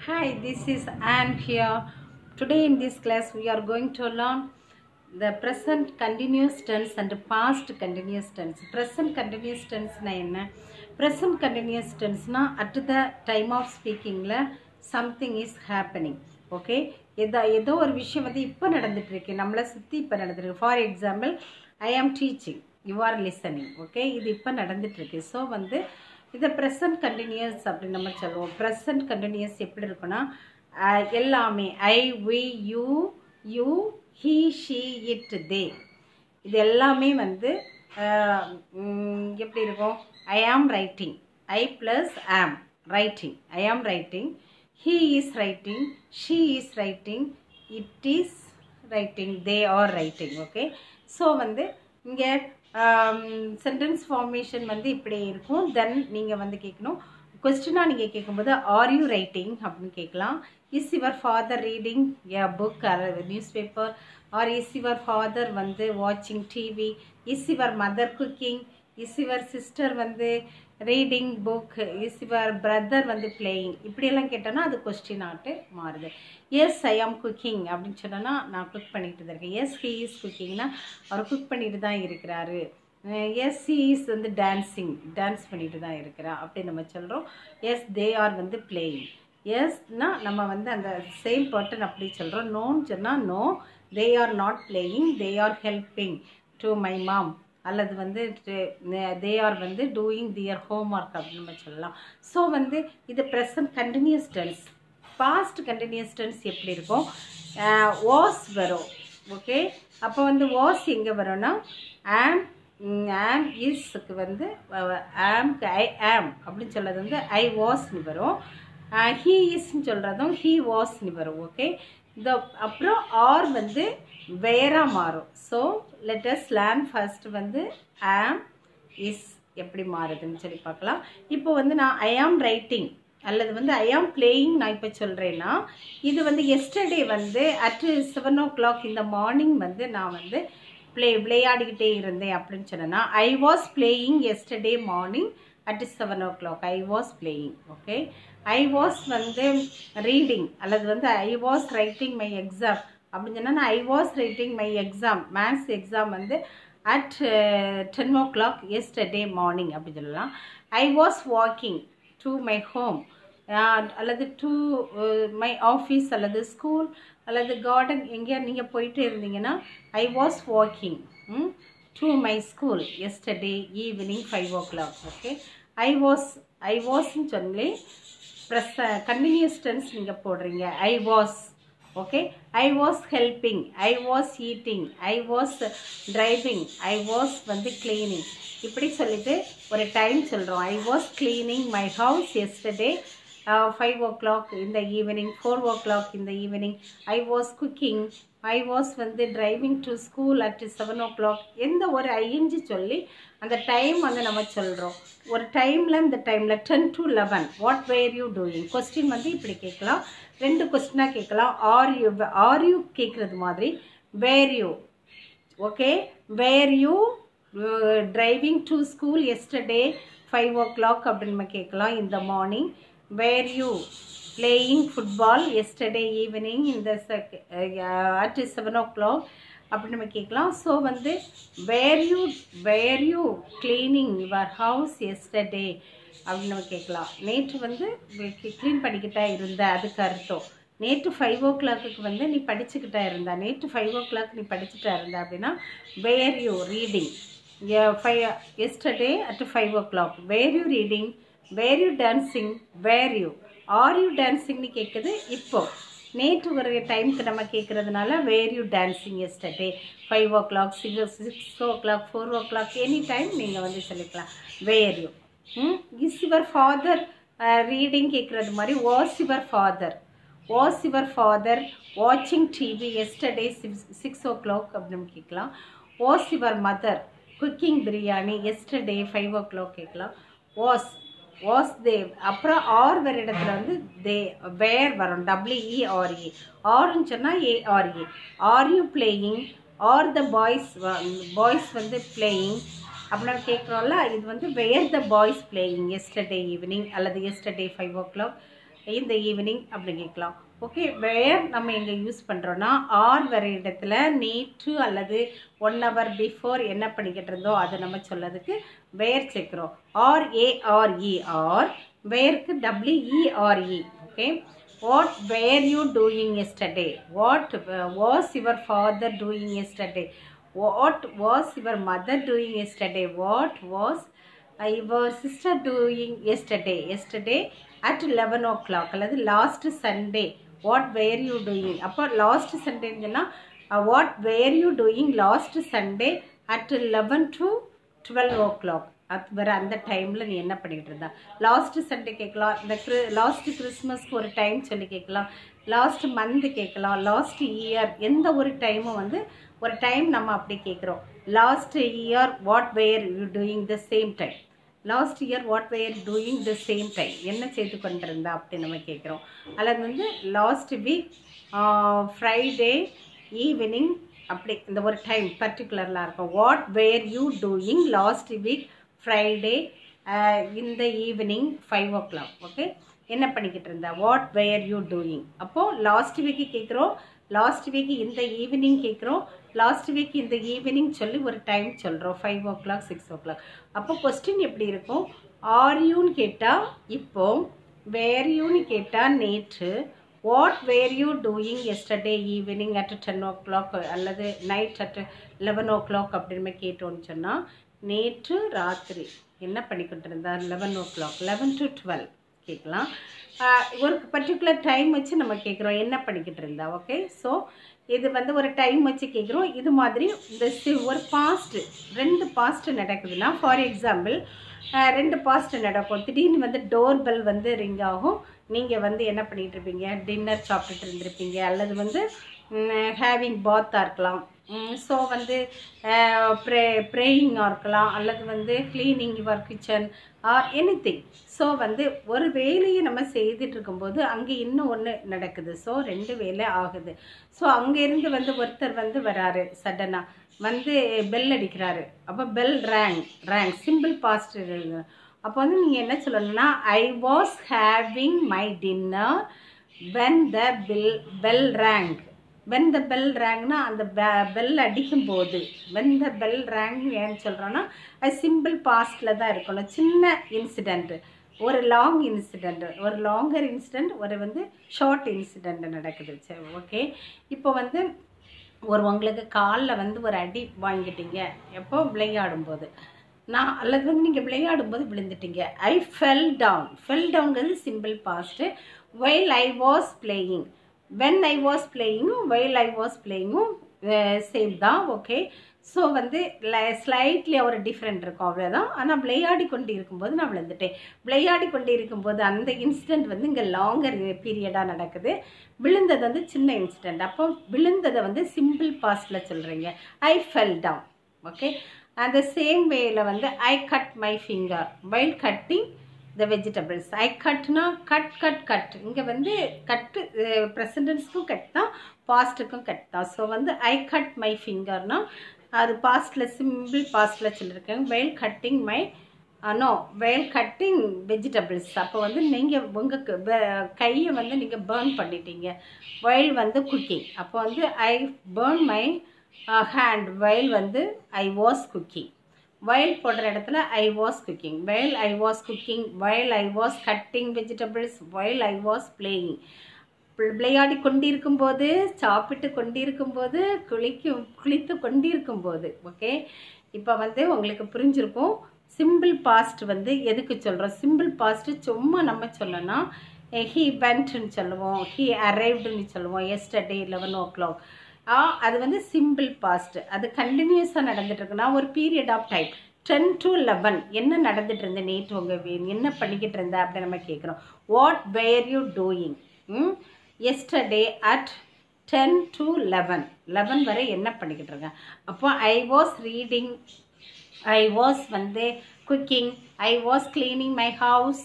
Hi, this is Anne here. Today in this class we are going to learn the present continuous tense and past continuous tense. Present continuous tense na என்ன present continuous tense na at the time of speakingல something is happening. Okay? ஏதோ ஏதோ ஒரு விஷயம் வந்து இப்போ நடந்துட்டு இருக்கு நம்மளை சுற்றி இப்போ நடந்துருக்கு for example I am teaching you are listening okay இது இப்போ நடந்துட்டு இருக்கு ஸோ வந்து இதை ப்ரெசன்ட் கண்டினியூஸ் அப்படின்னு நம்ம சொல்லுவோம். ப்ரெசன்ட் கண்டினியூஸ் எப்படி இருக்குன்னா எல்லாமே I we you you he she it they இது எல்லாமே வந்து எப்படி இருக்கும்? I am writing I plus am writing I am writing he is writing she is writing it is writing they are writing okay so வந்து இங்கே sentence formation வந்து இப்படி இருக்கும். தென் நீங்கள் வந்து கேட்கணும் கொஸ்டினாக நீங்கள் கேட்கும்போது ஆர் யூ ரைட்டிங் அப்படின்னு கேட்கலாம் is your father reading a book or news paper or is your father வந்து வாட்சிங் TV is your mother cooking is your sister வந்து reading book is your brother வந்து பிளேயிங் இப்படியெல்லாம் கேட்டோன்னா அது கொஸ்டின் ஆட்டு மாறுது. எஸ் ஐ ஆம் குக்கிங் அப்படின்னு சொன்னோன்னா நான் குக் பண்ணிகிட்டு தான் இருக்கேன். எஸ் ஹி இஸ் குக்கிங்னா அவர் குக் பண்ணிட்டு தான் இருக்கிறாரு. எஸ் ஹீ இஸ் வந்து டான்ஸிங் டான்ஸ் பண்ணிட்டு தான் இருக்கிறா அப்படி நம்ம சொல்கிறோம் எஸ் தே ஆர் வந்து பிளேயிங் எஸ்னால் நம்ம வந்து அந்த சேம் பர்டன் அப்படி சொல்கிறோம் நோன்னு சொன்னால் no they are not playing they are helping to my mom அல்லது வந்து தே ஆர் வந்து டூயிங் தியர் ஹோம் ஒர்க் அப்படின்னு நம்ம சொல்லலாம். ஸோ வந்து இது present continuous tense past continuous tense எப்படி இருக்கும்? வாஸ் வரும். ஓகே அப்போ வந்து வாஸ் எங்கே வரும்னா ஆம் ஆம் இஸ்க்கு வந்து ஆம் ஐ ஆம் அப்படின்னு சொல்கிறது வந்து ஐ வாஸ்னு வரும். ஹீ இஸ்ன்னு சொல்கிறதும் ஹீ வாஸ்னு வரும். ஓகே இந்த அப்புறம் ஆர் வந்து வேராக மாறும். ஸோ லெட்டஸ் லேர்ன் ஃபர்ஸ்ட் வந்து ஆம் இஸ் எப்படி மாறுதுன்னு சொல்லி பார்க்கலாம். இப்போ வந்து நான் ஐ ஆம் ரைட்டிங் அல்லது வந்து ஐ ஆம் பிளேயிங் நான் இப்போ சொல்கிறேன்னா இது வந்து எஸ்டர்டே வந்து அட் செவன் ஓ கிளாக் இந்த மார்னிங் வந்து நான் வந்து ப்ளே விளையாடிக்கிட்டே இருந்தேன் அப்படின்னு சொன்னேன்னா I was playing yesterday morning at seven o'clock I was playing okay I was வந்து ரீடிங் அல்லது வந்து I was writing my exam அப்படின்னு சொன்னால் I was writing my exam maths exam வந்து at ten o'clock yesterday morning அப்படின்னு சொல்லலாம். I was walking to my home அல்லது to my office அல்லது ஸ்கூல் அல்லது கார்டன் எங்கேயா நீங்கள் போயிட்டு இருந்தீங்கன்னா I was walking to my school yesterday evening five o'clock okay I was I வாஸ்ன்னு சொல்லி ப்ரெஸ் கண்டினியூஸ் டென்ஸ் நீங்கள் போடுறீங்க. I was okay I was helping I was eating I was driving I was வந்து cleaning இப்படி சொல்லிட்டு ஒரு time சொல்கிறோம் I was cleaning my house yesterday Five o'clock இந்த evening four o'clock இந்த evening I was cooking I was வந்து driving to school at seven o'clock எந்த ஒரு ஐஎன்ஜி சொல்லி அந்த டைம் வந்து நம்ம சொல்கிறோம் ஒரு டைமில் இந்த டைமில் ten to eleven what were you doing question வந்து இப்படி கேட்கலாம். ரெண்டு கொஸ்டினாக கேட்கலாம். ஆர் யூ ஆர் யூ கேட்குறது மாதிரி were you okay were you driving to school yesterday five o'clock அப்படின்னு நம்ம கேட்கலாம். இந்த morning were you playing football yesterday evening இந்த அட் செவன் ஓ கிளாக் அப்படி நம்ம கேட்கலாம். ஸோ வந்து were you were you cleaning your house yesterday அப்படின்னு நம்ம கேட்கலாம். நேற்று வந்து க்ளீன் பண்ணிக்கிட்டா இருந்த அதுக்கு அர்த்தம். நேற்று ஃபைவ் ஓ கிளாக்கு வந்து நீ படிச்சுக்கிட்டா இருந்தா நேற்று ஃபைவ் ஓ கிளாக் நீ படிச்சுட்டா இருந்தா அப்படின்னா where you reading five yesterday at five O clock where you reading where you dancing where you are you டான்ஸிங்னு கேட்குது இப்போ. நேற்று ஒரு டைமுக்கு நம்ம கேட்குறதுனால where you dancing yesterday five o'clock six six O clock four O clock any time நீங்கள் வந்து சொல்லிக்கலாம் where you is your father reading கேட்குறது மாதிரி? Was your father was your father வாட்சிங் TV yesterday six six o'clock அப்படின்னு கேட்கலாம் was your mother cooking biryani yesterday five o'clock கேட்கலாம் was was they அப்புறம் ஆர் வர இடத்துல வந்து தே வேர் வரும் டபிள்யூஇ ஆர்இ ஆர்னு சொன்னால் ARE are you playing are the boys boys வந்து பிளேயிங் அப்படின்னு கேட்குறோம்ல இது வந்து were the boys playing yesterday evening அல்லது எஸ்டர்டே ஃபைவ் ஓ கிளாக் இந்த ஈவினிங் அப்படின்னு கேட்கலாம். ஓகே வேர் நம்ம எங்கே யூஸ் பண்ணுறோன்னா ஆர் வர இடத்துல நேற்று அல்லது ஒன் ஹவர் பிஃபோர் என்ன பண்ணிக்கிட்டு இருந்தோ அதை நம்ம சொல்லதுக்கு வேர் சேர்க்குறோம். Are ARE are வேர்க்கு WERE okay what were you doing yesterday what was your father doing yesterday what was your mother doing yesterday what was your sister doing yesterday yesterday at eleven o'clock அல்லது last Sunday what were you doing அப்போ last சண்டேன்னு சொன்னால் what were you doing last Sunday at eleven to twelve o'clock அது வேறு அந்த டைமில் நீ என்ன பண்ணிக்கிட்டு இருந்தா? லாஸ்ட் சண்டே கேட்கலாம். இந்த கிரி லாஸ்ட் கிறிஸ்மஸ்க்கு ஒரு டைம் சொல்லி கேட்கலாம். லாஸ்ட் மந்த் கேட்கலாம். லாஸ்ட் இயர் எந்த ஒரு டைமும் வந்து ஒரு டைம் நம்ம அப்படி கேட்குறோம். Last year what were you doing the same time last year what were doing the same time என்ன செய்து கொண்டிருந்தா அப்படின்னு நம்ம கேட்குறோம். அல்லது வந்து லாஸ்ட் வீக் ஃப்ரைடே ஈவினிங் அப்படி இந்த ஒரு டைம் பர்டிகுலர்லாம் இருக்கும். What were you doing last week Friday இந்த evening five o'clock okay என்ன பண்ணிக்கிட்டு இருந்தா? வாட் வேர் யூ டூயிங் அப்போது லாஸ்ட் வீக்கு கேட்குறோம். லாஸ்ட் வீக் இந்த ஈவினிங் கேட்குறோம் லாஸ்ட் வீக் இந்த ஈவினிங் சொல்லி ஒரு டைம் சொல்கிறோம் five o'clock six o'clock அப்போ கொஸ்டின் எப்படி இருக்கும்? ஆர் யூன்னு கேட்டால் இப்போ வேர்யூன்னு கேட்டால் நேற்று what were you doing yesterday evening at ten o'clock அல்லது night at eleven o'clock அப்படின்னு கேட்டோன்னு சொன்னால் நேற்று ராத்திரி என்ன பண்ணிக்கிட்டு இருந்தார் eleven o'clock eleven to twelve கேட்கலாம். ஒரு பர்டிகுலர் டைம் வச்சு நம்ம கேட்குறோம். என்ன பண்ணிக்கிட்டு இருந்தா? ஓகே ஸோ இது வந்து ஒரு டைம் வச்சு கேட்குறோம். இது மாதிரி இந்த ஒரு பாஸ்ட்டு ரெண்டு பாஸ்ட்டு நடக்குதுன்னா ஃபார் எக்ஸாம்பிள் ரெண்டு பாஸ்ட்டு நடக்கும். திடீர்னு வந்து டோர் பெல் வந்து ரிங் ஆகும். நீங்கள் வந்து என்ன பண்ணிகிட்டு இருப்பீங்க? டின்னர் சாப்பிட்டுட்டு இருந்திருப்பீங்க. அல்லது வந்து ஹேவிங் பாத்தாக இருக்கலாம். ஸோ வந்து ப்ரே ப்ரேயிங்காக இருக்கலாம் அல்லது வந்து cleaning your kitchen or anything so வந்து ஒரு வேலையை நம்ம செய்துட்டு இருக்கும்போது அங்கே இன்னும் ஒன்று நடக்குது. ஸோ ரெண்டு வேலை ஆகுது. ஸோ அங்கேருந்து வந்து ஒருத்தர் வந்து வராரு சடனாக வந்து பெல் அடிக்கிறாரு. அப்போ bell rang rang simple past அப்போ வந்து நீங்கள் என்ன சொல்லணும்னா I was having my dinner when the bill bell rang when the bell ரேங்னா அந்த பெல் அடிக்கும்போது வென் த பெல் ரேங் ஏன்னு சொல்கிறோன்னா அது சிம்பிள் பாஸ்டில் தான் இருக்கணும். சின்ன இன்சிடெண்ட்டு ஒரு லாங் இன்சிடெண்ட் ஒரு லாங்கர் இன்சிடெண்ட் ஒரு வந்து ஷார்ட் இன்சிடெண்ட் நடக்குது. சரி ஓகே இப்போ வந்து ஒரு உங்களுக்கு காலில் வந்து ஒரு அடி வாங்கிட்டீங்க. எப்போ? விளையாடும்போது. நான் அல்லது வந்து நீங்கள் விளையாடும்போது விழுந்துட்டீங்க. I fell down fell டவுன்ங்கிறது simple past while I was playing when I was பிளேயிங்கும் while I was பிளேயிங்கும் சேம் தான் ஓகே ஸோ வந்து ஸ்லைட்லி ஒரு டிஃப்ரெண்ட் இருக்கும் அவ்வளோதான் ஆனால் விளையாடி கொண்டு இருக்கும்போது நான் விழுந்துட்டேன். விளையாடி கொண்டு இருக்கும்போது அந்த இன்சிடெண்ட் வந்து இங்கே லாங்கர் பீரியடாக நடக்குது. விழுந்தது வந்து சின்ன இன்சிடெண்ட் அப்போ விழுந்ததை வந்து சிம்பிள் பாஸ்டில் சொல்கிறீங்க ஐ ஃபெல் டவுன் ஓகே அந்த சேம் வேல வந்து I cut my finger while cutting the vegetables I கட்னா கட் கட் கட் இங்கே வந்து கட்டு ப்ரெசண்டன்ஸ்க்கும் கட் தான் பாஸ்ட்டுக்கும் கட் தான். ஸோ வந்து ஐ கட் மை ஃபிங்கர்னா அது பாஸ்டில் சிம்பிள் பாஸ்டில் சொல்லியிருக்கேன் while cutting my no while cutting vegetables அப்போ வந்து நீங்கள் உங்கள் கையை வந்து நீங்கள் பேர்ன் பண்ணிட்டீங்க. வயல் வந்து குக்கிங் அப்போ வந்து ஐ பேர்ன் மை ஹேண்ட் வயல் வந்து ஐ வாஸ் குக்கிங் வயல் போடுற இடத்துல ஐ வாஸ் குக்கிங் வயல் ஐ வாஸ் குக்கிங் வயல் ஐ வாஸ் கட்டிங் வெஜிடபிள்ஸ் வயல் ஐ வாஸ் பிளேயிங் விளையாடி கொண்டிருக்கும் போது சாப்பிட்டு கொண்டிருக்கும் போது குளிக்கும் குளித்து கொண்டிருக்கும் போது ஓகே இப்போ வந்து உங்களுக்கு புரிஞ்சிருக்கும். சிம்பிள் பாஸ்ட் வந்து எதுக்கு சொல்கிறோம் சிம்பிள் பாஸ்ட்டு சும்மா நம்ம சொல்லணும் ஹீ வென்ட்னு சொல்லுவோம். ஹீ அரைவ்டுன்னு சொல்லுவோம். எஸ்டர்டே லெவன் ஓ கிளாக் அது வந்து சிம்பிள் பாஸ்ட் அது கண்டினியூஸாக நடந்துட்டு இருக்குன்னா ஒரு period of time ten to eleven என்ன நடந்துட்டு இருந்த நேற்று உங்கள் என்ன பண்ணிக்கிட்டு இருந்த அப்படி நம்ம கேட்குறோம் what were you doing yesterday at ten to eleven eleven வரை என்ன பண்ணிக்கிட்டு இருக்கேன் அப்போ I was reading I was வந்து cooking I was cleaning my house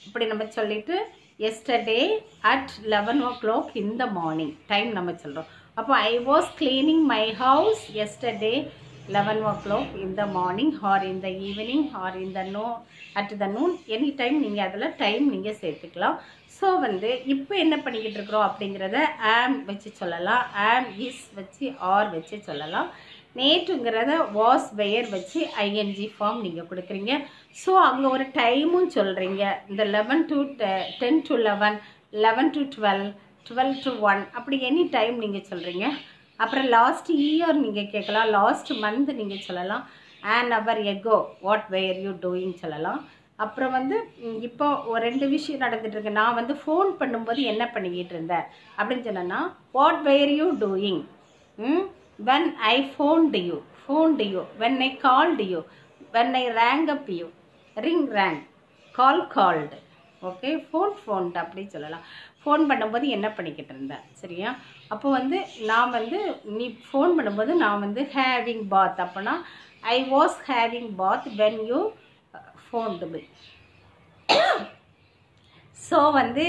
இப்படி நம்ம சொல்லிட்டு yesterday at eleven o'clock இந்த மார்னிங் டைம் நம்ம சொல்கிறோம் அப்போ I was cleaning my house yesterday eleven o'clock இந்த மார்னிங் ஆர் இந்த ஈவினிங் ஆர் இந்த no at the noon any time நீங்கள் அதில் டைம் நீங்கள் சேர்த்துக்கலாம். ஸோ வந்து இப்போ என்ன பண்ணிக்கிட்டு இருக்கிறோம் அப்படிங்கிறத ஆம் வச்சு சொல்லலாம். ஆம் இஸ் வச்சு ஆர் வச்சு சொல்லலாம். நேற்றுங்கிறத வாஸ் பெயர் வச்சு ஐஎன்ஜி ஃபார்ம் நீங்கள் கொடுக்குறீங்க. ஸோ அங்கே ஒரு டைமும் சொல்கிறீங்க இந்த eleven to ten to eleven eleven to twelve twelve to one அப்படி எனி டைம் நீங்கள் சொல்கிறீங்க அப்புறம் லாஸ்ட் இயர் நீங்கள் கேட்கலாம். லாஸ்ட் மந்த் நீங்கள் சொல்லலாம். An hour ago what were you doing சொல்லலாம். அப்புறம் வந்து இப்போ ஒரு ரெண்டு விஷயம் நடந்துட்டு இருக்கு. நான் வந்து ஃபோன் பண்ணும்போது என்ன பண்ணிக்கிட்டு இருந்தேன்? அப்படின்னு சொன்னேன்னா what were you doing when I phoned you phoned you when I called you when I rang up you ring rang call called okay phone phoned அப்படி சொல்லலாம். ஃபோன் பண்ணும்போது என்ன பண்ணிக்கிட்டு இருந்தேன்? சரியா? அப்போ வந்து நான் வந்து நீ ஃபோன் பண்ணும்போது நான் வந்து ஹேவிங் பாத் அப்போனா I was having bath when you phoned me so வந்து